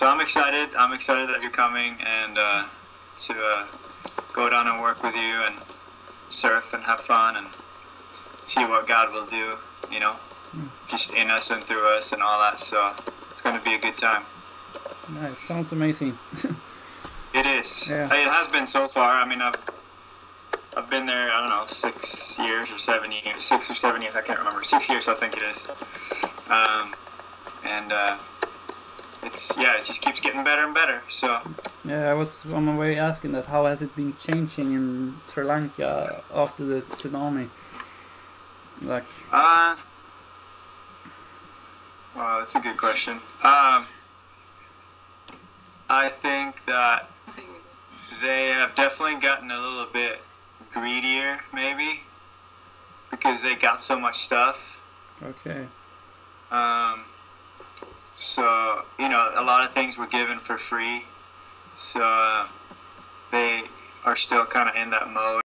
so I'm excited. I'm excited that you're coming and uh, to uh, go down and work with you and surf and have fun and see what God will do. You know, just in us and through us and all that. So it's going to be a good time. Nice. Sounds amazing. It is. Yeah. It has been so far. I mean, I've I've been there. I don't know, six years or seven years, six or seven years. I can't remember. Six years, I think it is. Um, and uh, it's yeah, it just keeps getting better and better. So Yeah, I was on my way asking that. How has it been changing in Sri Lanka after the tsunami? Like, Uh, well, that's a good question. Um, I think that they have definitely gotten a little bit greedier, maybe, because they got so much stuff. okay, Um, so, you know, a lot of things were given for free. So, they are still kind of in that mode.